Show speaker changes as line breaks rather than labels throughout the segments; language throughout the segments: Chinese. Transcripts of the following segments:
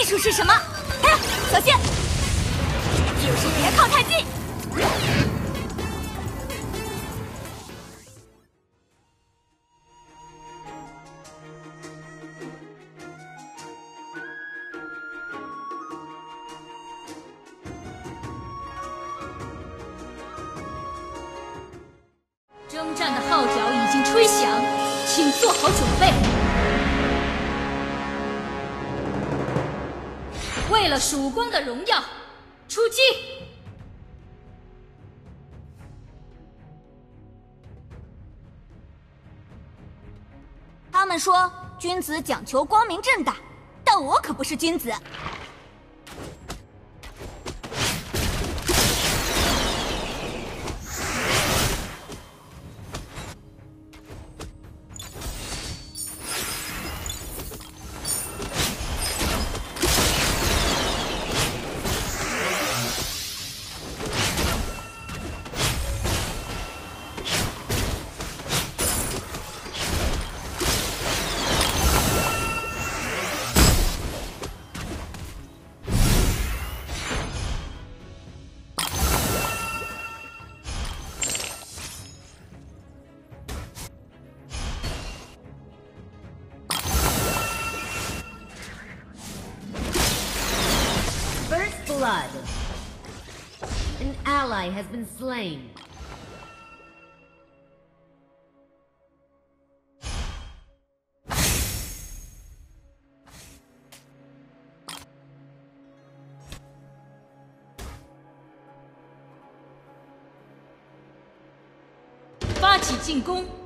艺术是什么？哎呀，小心！就是别靠太近。征战的号角已经吹响，请做好准备。为了曙光的荣耀，出击！他们说君子讲求光明正大，但我可不是君子。
has been slain.
Fachi 进攻。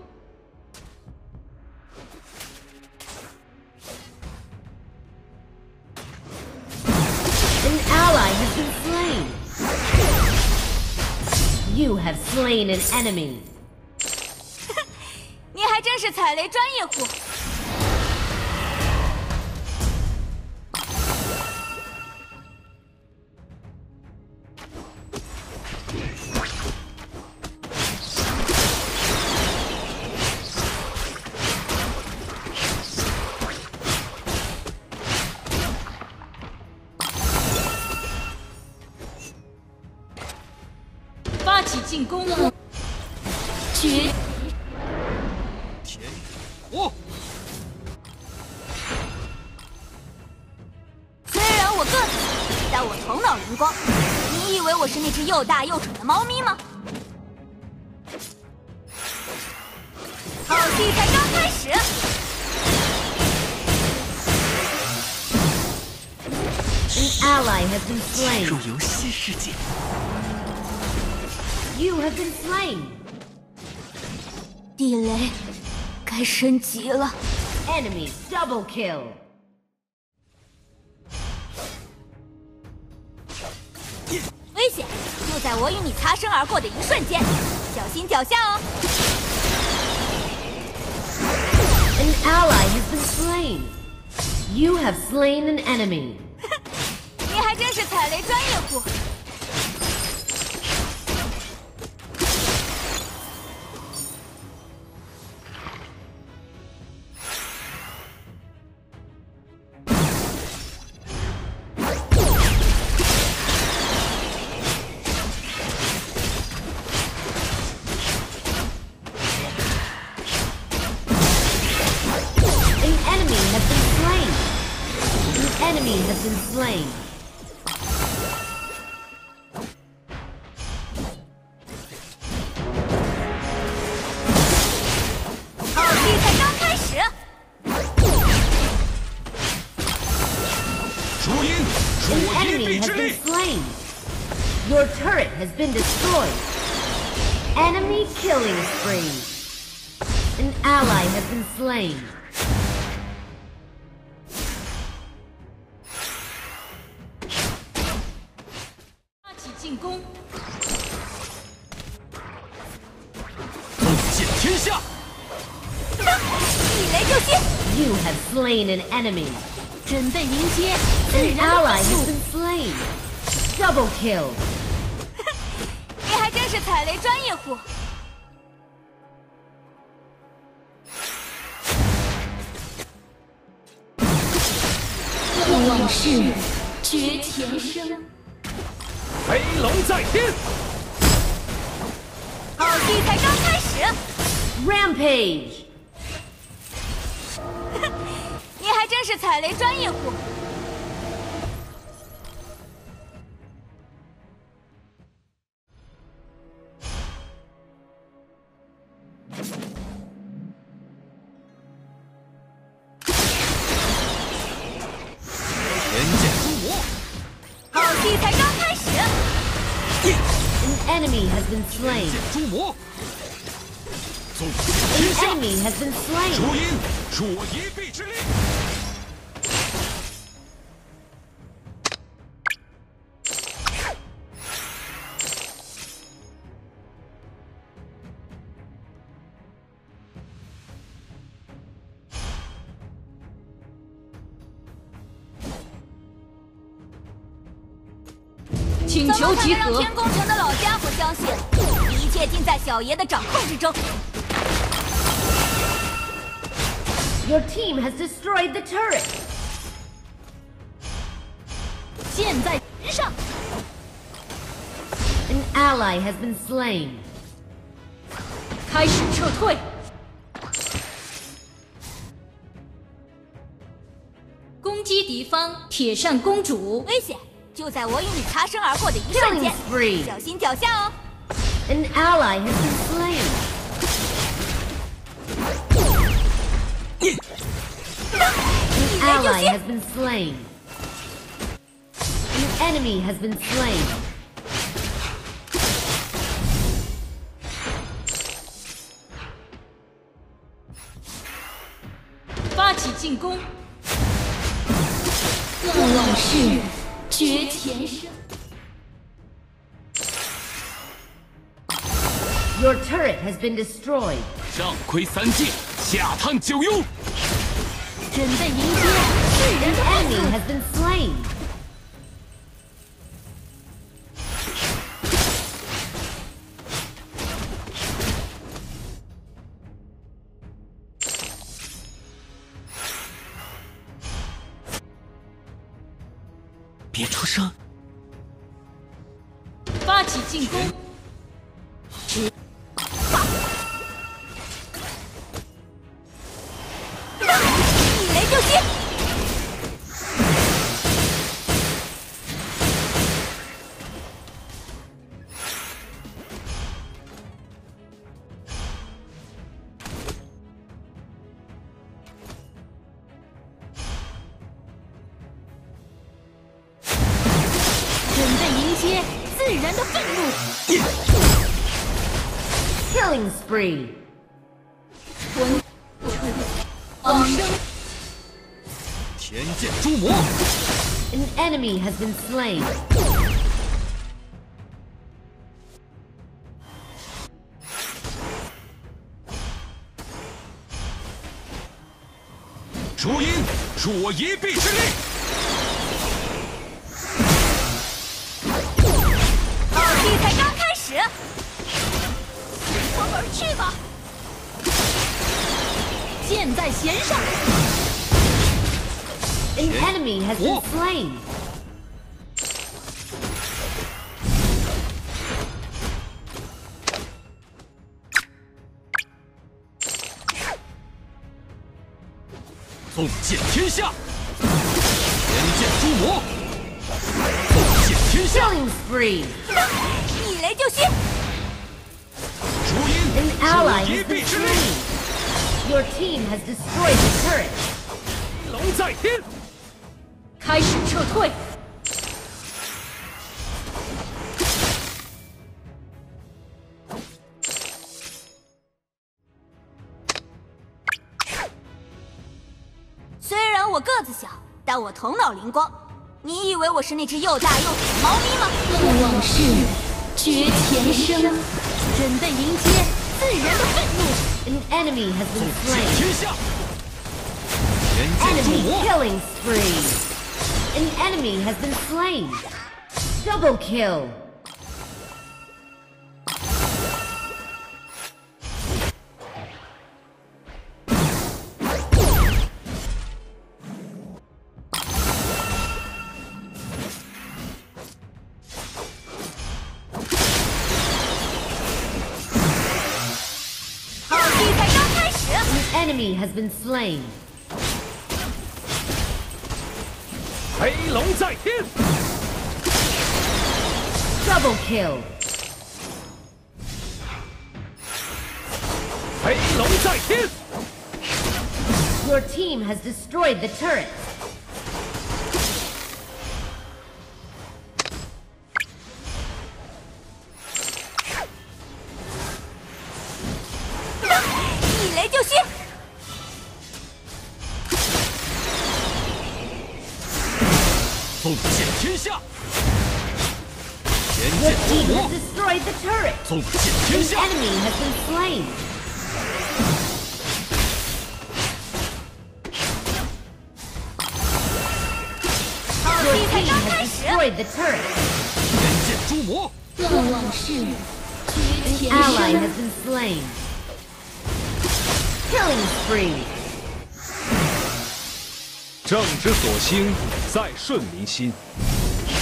You have slain an enemy.
你还真是踩雷专业户。进攻！绝
天火，
虽然我个子小，但我头脑灵光。你以为我是那只又大又蠢的猫咪吗？好戏才刚开始。
An ally has been
进入
slain.
游戏世界。
You have been slain.
地雷该升级了。
Enemy double kill.
危险就在我与你擦身而过的一瞬间，小心脚下哦。
An ally has been slain. You have slain an enemy.
你还真是踩雷专业
has been destroyed. Enemy killing spree. An ally has been slain.
发起进攻！
纵见天下，
地雷救星
，You have slain an enemy.
准备迎接自
An
然的
ally
保
has
护。
been slain. Double kill.
你还真是踩雷专业户。
往事绝前生。
飞龙在天，
好戏才刚开始
，Rampage!
你还真是踩雷专业户。
Been
一臂之力。
请求集合。
相信一切尽在小爷的掌控之中
？Your team has destroyed the turret.
箭在弦上
，An ally has been slain.
开始撤退。攻击敌方铁扇公主，
危险就在我与你擦身而过的一瞬间.小心脚下哦
！An ally has been slain. An ally
行
has。been slain. An enemy has been slain.
发起进攻。往事绝前生。
Your turret has been destroyed.
上窥三界，下探九幽。
准备迎接世人
An
的
enemy has been slain.
别出声，
发起进攻。
Spree.
魂，往生。
天剑诛魔
，An enemy has been slain.
主因是我一臂之力。
去吧！
箭在弦上
，An enemy has been
Oh.
slain.
纵见天下，天剑诛魔，纵见天下。
Killing spree.
一雷就行。
An
是
ally
我一
has
臂
been
之力。
slain. Your team has destroyed the turret.
龙在天，
开始撤退。
虽然我个子小，但我头脑灵光。你以为我是那只又大又蠢的猫咪吗？
往事绝前生。准备迎接自然的愤怒。
An enemy has
纵
been
见
slain.
天下，天剑诛
Enemy
魔，
killing spree. An enemy has been slain. Double kill. has been slain.
飞龙在天，
Double kill.
飞龙在天，
Your team has destroyed the turret.
纵见天下，天
Your
剑
team
诸魔
has，destroyed the turret.
纵见天
An
下
，enemy has been slain.
好
Your
戏才
team
刚
has
开始
，destroyed the turret.
天剑诸魔，
望往事，绝田
Ally
生
has。been slain. Killing spree.
正之所兴，在顺民心；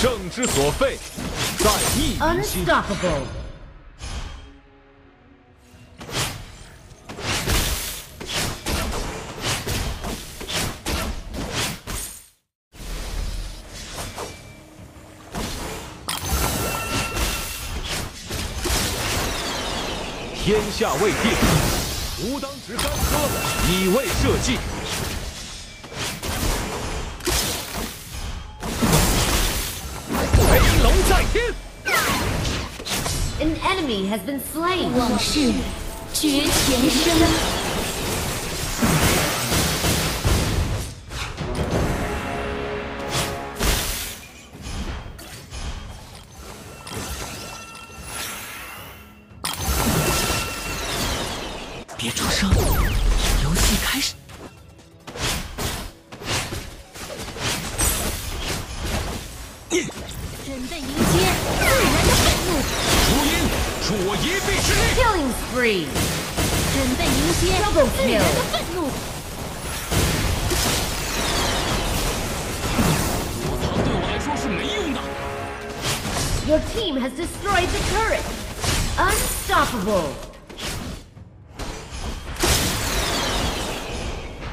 政之所废，在逆民心。天下未定，吾当执干戈，以卫社稷。
Enemy has been slain.
往事，绝前生。
别出声，游戏开始。
准备迎接，自然的愤怒；
我一臂之力。
Killing spree.
人的迎接，
Double
自然
kill
的愤怒。
躲藏对我来说是没用的。
Your team has destroyed the turret. Unstoppable.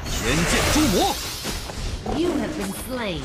天剑诸魔，
You have been slain.